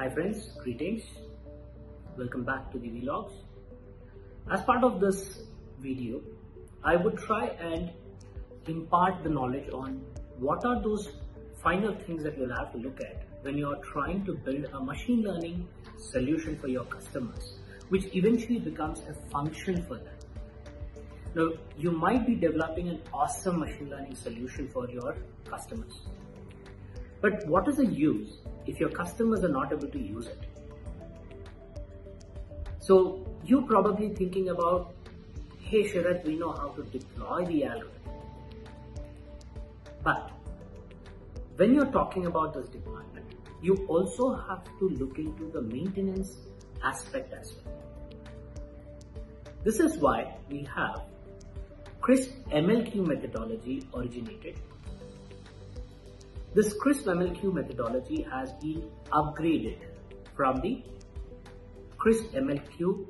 Hi friends, greetings. Welcome back to the vlogs. As part of this video, I would try and impart the knowledge on what are those final things that you'll have to look at when you're trying to build a machine learning solution for your customers, which eventually becomes a function for them. Now, you might be developing an awesome machine learning solution for your customers. But what is the use if your customers are not able to use it? So you're probably thinking about, hey Sharat, we know how to deploy the algorithm. But when you're talking about this deployment, you also have to look into the maintenance aspect as well. This is why we have CRISP MLQ methodology originated. This CRISP MLQ methodology has been upgraded from the CRISP MLQ